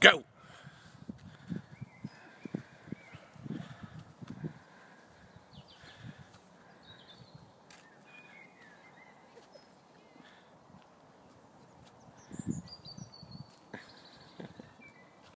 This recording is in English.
Go!